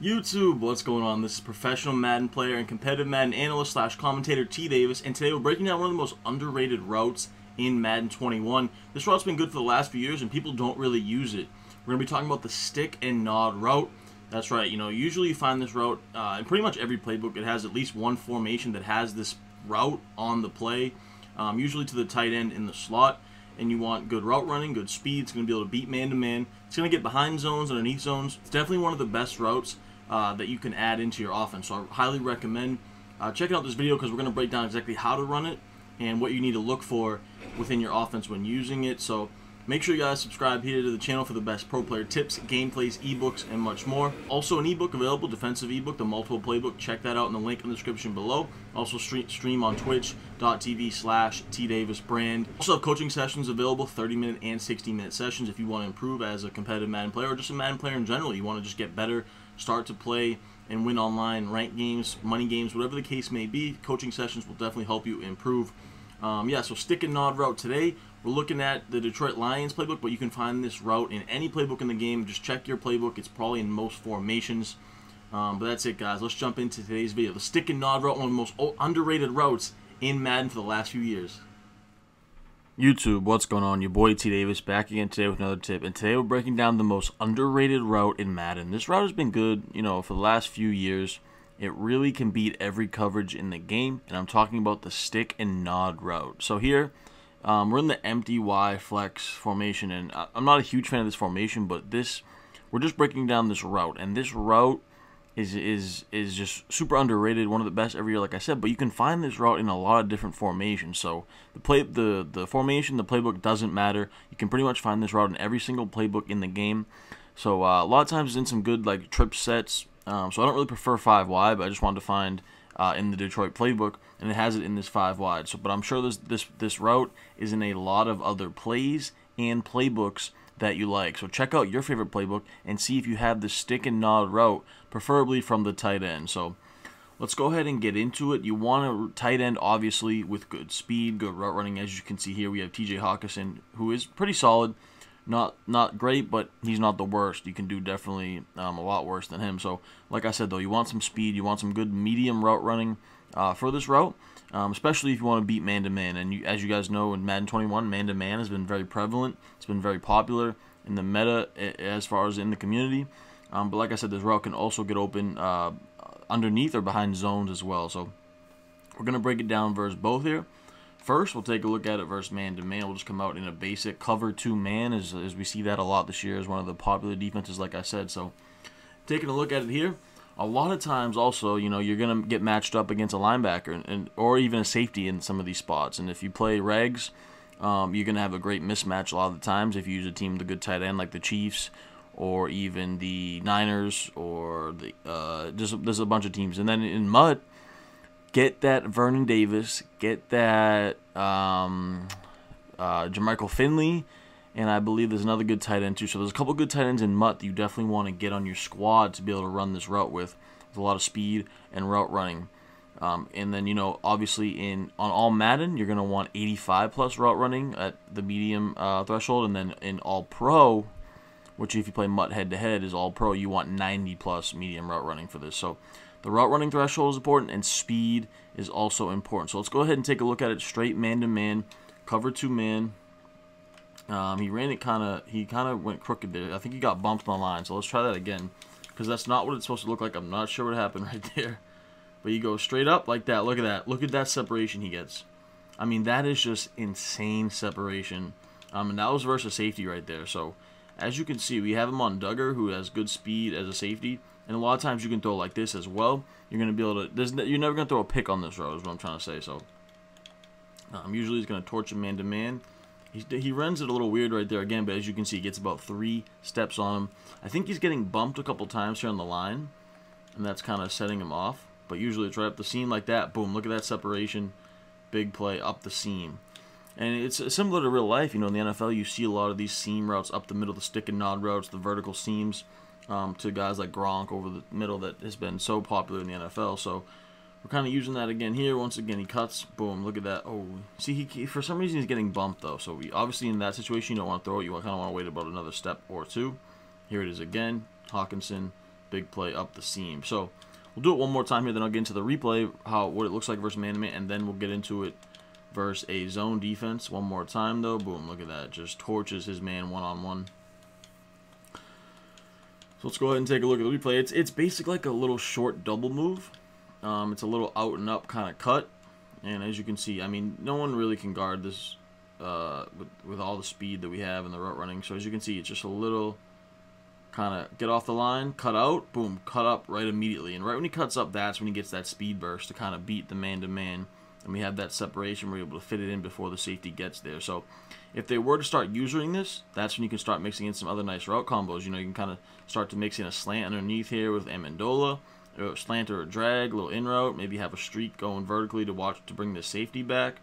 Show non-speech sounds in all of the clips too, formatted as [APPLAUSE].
YouTube, what's going on? This is professional Madden player and competitive Madden analyst slash commentator T Davis, and today we're breaking down one of the most underrated routes in Madden 21. This route's been good for the last few years, and people don't really use it. We're going to be talking about the stick and nod route. That's right, you know, usually you find this route uh, in pretty much every playbook. It has at least one formation that has this route on the play, um, usually to the tight end in the slot and you want good route running, good speed. It's going to be able to beat man-to-man. It's going to get behind zones, underneath zones. It's definitely one of the best routes uh, that you can add into your offense. So I highly recommend uh, checking out this video because we're going to break down exactly how to run it and what you need to look for within your offense when using it. So Make sure you guys subscribe here to the channel for the best pro player tips, gameplays, ebooks, and much more. Also, an ebook available, defensive ebook, the multiple playbook. Check that out in the link in the description below. Also, stream on twitch.tv slash tdavisbrand. Also have coaching sessions available, 30-minute and 60-minute sessions if you want to improve as a competitive Madden player or just a Madden player in general. You want to just get better, start to play, and win online, rank games, money games, whatever the case may be. Coaching sessions will definitely help you improve. Um, yeah, so stick and nod route today. We're looking at the Detroit Lions playbook, but you can find this route in any playbook in the game. Just check your playbook. It's probably in most formations. Um, but that's it, guys. Let's jump into today's video. The stick and nod route, one of the most underrated routes in Madden for the last few years. YouTube, what's going on? Your boy T Davis back again today with another tip. And today we're breaking down the most underrated route in Madden. This route has been good, you know, for the last few years. It really can beat every coverage in the game, and I'm talking about the stick and nod route. So here, um, we're in the empty Y flex formation, and I'm not a huge fan of this formation, but this we're just breaking down this route, and this route is is is just super underrated, one of the best every year, like I said. But you can find this route in a lot of different formations. So the play the the formation, the playbook doesn't matter. You can pretty much find this route in every single playbook in the game. So uh, a lot of times it's in some good like trip sets. Um, so I don't really prefer five Y, but I just wanted to find uh, in the Detroit playbook, and it has it in this five wide. So, but I'm sure this this this route is in a lot of other plays and playbooks that you like. So check out your favorite playbook and see if you have the stick and nod route, preferably from the tight end. So let's go ahead and get into it. You want a tight end, obviously, with good speed, good route running. As you can see here, we have T.J. Hockenson, who is pretty solid. Not not great, but he's not the worst. You can do definitely um, a lot worse than him. So, like I said, though, you want some speed. You want some good medium route running uh, for this route, um, especially if you want to beat man-to-man. And you, as you guys know, in Madden 21, man-to-man has been very prevalent. It's been very popular in the meta as far as in the community. Um, but like I said, this route can also get open uh, underneath or behind zones as well. So we're going to break it down versus both here. First, we'll take a look at it versus man-to-man. We'll just come out in a basic cover two-man, as, as we see that a lot this year as one of the popular defenses, like I said. So, taking a look at it here, a lot of times also, you know, you're going to get matched up against a linebacker and, and, or even a safety in some of these spots. And if you play regs, um, you're going to have a great mismatch a lot of the times if you use a team with a good tight end like the Chiefs or even the Niners or the uh, just there's a bunch of teams. And then in MUT, get that Vernon Davis, get that um, uh, Jermichael Finley, and I believe there's another good tight end too. So there's a couple good tight ends in MUT that you definitely want to get on your squad to be able to run this route with, with a lot of speed and route running. Um, and then you know, obviously in on all Madden, you're gonna want 85 plus route running at the medium uh, threshold, and then in All Pro, which if you play MUT head to head is All Pro, you want 90 plus medium route running for this. So the route running threshold is important, and speed is also important. So let's go ahead and take a look at it straight man-to-man, cover two man. Um, he ran it kind of, he kind of went crooked there. I think he got bumped on the line. So let's try that again, because that's not what it's supposed to look like. I'm not sure what happened [LAUGHS] right there. But you go straight up like that. Look at that. Look at that separation he gets. I mean, that is just insane separation. Um, and that was versus safety right there. So, as you can see, we have him on Dugger, who has good speed as a safety. And a lot of times you can throw like this as well. You're going to be able to, there's, you're never going to throw a pick on this road is what I'm trying to say. So um, usually he's going to torch him man-to-man. He, he runs it a little weird right there again, but as you can see, he gets about three steps on him. I think he's getting bumped a couple times here on the line, and that's kind of setting him off. But usually it's right up the seam like that. Boom, look at that separation. Big play up the seam. And it's similar to real life. You know, in the NFL, you see a lot of these seam routes up the middle, the stick and nod routes, the vertical seams um, to guys like Gronk over the middle that has been so popular in the NFL. So we're kind of using that again here. Once again, he cuts. Boom. Look at that. Oh, see, he, he for some reason he's getting bumped though. So we obviously in that situation you don't want to throw it. You kind of want to wait about another step or two. Here it is again. Hockenson, big play up the seam. So we'll do it one more time here, then I'll get into the replay, how what it looks like versus man-to-man, and then we'll get into it versus a zone defense. One more time, though. Boom, look at that. Just torches his man one-on-one. -on -one. So let's go ahead and take a look at the replay. It's it's basically like a little short double move. Um, it's a little out and up kind of cut. And as you can see, I mean, no one really can guard this uh, with, with all the speed that we have in the route running. So as you can see, it's just a little kind of get off the line, cut out, boom, cut up right immediately. And right when he cuts up, that's when he gets that speed burst to kind of beat the man-to-man. -man. And we have that separation. We're able to fit it in before the safety gets there. So if they were to start using this, that's when you can start mixing in some other nice route combos. You know, you can kind of start to mix in a slant underneath here with Amendola a slant or a drag, a little in route, maybe have a streak going vertically to watch to bring the safety back.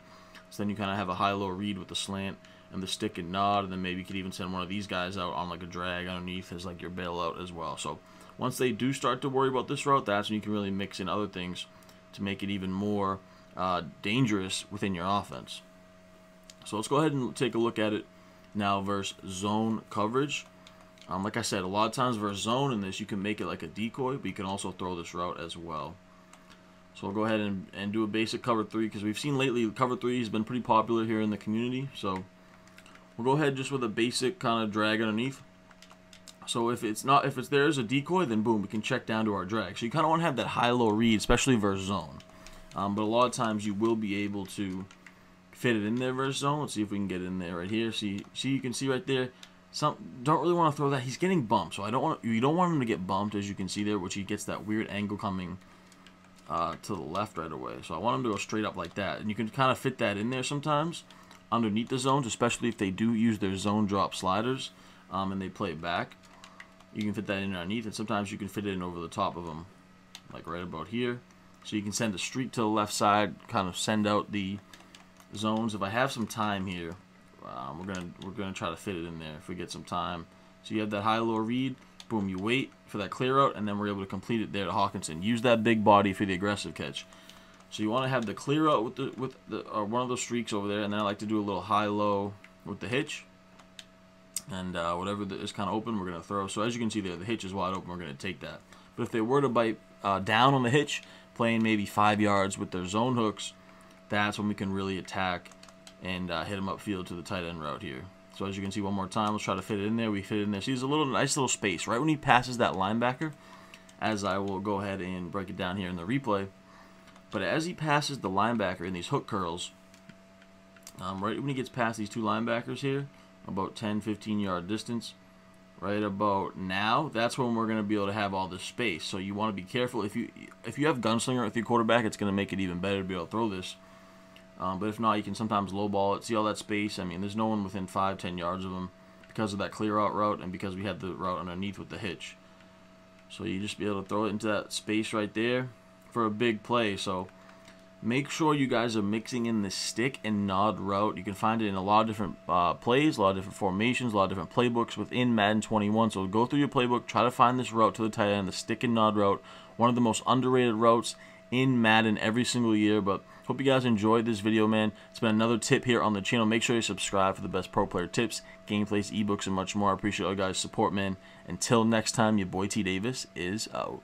So then you kind of have a high-low read with the slant and the stick and nod, and then maybe you could even send one of these guys out on like a drag underneath as like your bailout as well. So once they do start to worry about this route, that's when you can really mix in other things to make it even more uh, dangerous within your offense. So let's go ahead and take a look at it now versus zone coverage. Um, like I said, a lot of times versus zone in this, you can make it like a decoy, but you can also throw this route as well. So we'll go ahead and, and do a basic cover three because we've seen lately cover three has been pretty popular here in the community. So we'll go ahead just with a basic kind of drag underneath. So if it's not if it's there as a decoy, then boom, we can check down to our drag. So you kind of want to have that high-low read, especially versus zone. Um, but a lot of times you will be able to fit it in there versus zone. Let's see if we can get in there right here. See, see you can see right there some don't really want to throw that. He's getting bumped, so I don't want you don't want him to get bumped as you can see there, which he gets that weird angle coming uh, to the left right away. So I want him to go straight up like that, and you can kind of fit that in there sometimes underneath the zones, especially if they do use their zone drop sliders um, and they play it back. You can fit that in underneath, and sometimes you can fit it in over the top of them, like right about here. So you can send a streak to the left side, kind of send out the zones. If I have some time here, um, we're gonna we're gonna try to fit it in there if we get some time. So you have that high-low read. Boom, you wait for that clear out, and then we're able to complete it there to Hockenson. Use that big body for the aggressive catch. So you want to have the clear out with the with the or uh, one of those streaks over there, and then I like to do a little high-low with the hitch. And uh, whatever is kind of open, we're gonna throw. So as you can see there, the hitch is wide open. We're gonna take that. But if they were to bite uh, down on the hitch, playing maybe five yards with their zone hooks, that's when we can really attack and uh, hit him upfield to the tight end route here. So as you can see one more time, let's try to fit it in there. We fit it in there. See, there's a little nice little space right when he passes that linebacker, as I will go ahead and break it down here in the replay. But as he passes the linebacker in these hook curls, um, right when he gets past these two linebackers here, about 10, 15 yard distance, right about now, that's when we're going to be able to have all this space. So you want to be careful. If you if you have gunslinger with your quarterback, it's going to make it even better to be able to throw this. Um, but if not, you can sometimes lowball it. See all that space? I mean, there's no one within five, ten yards of him because of that clear out route and because we had the route underneath with the hitch. So you just be able to throw it into that space right there for a big play. So make sure you guys are mixing in the stick and nod route. You can find it in a lot of different uh, plays, a lot of different formations, a lot of different playbooks within Madden 21. So go through your playbook, try to find this route to the tight end, the stick and nod route. One of the most underrated routes in Madden every single year, but Hope you guys enjoyed this video, man. It's been another tip here on the channel. Make sure you subscribe for the best pro player tips, gameplays, ebooks, and much more. I appreciate all you guys' support, man. Until next time, your boy T Davis is out.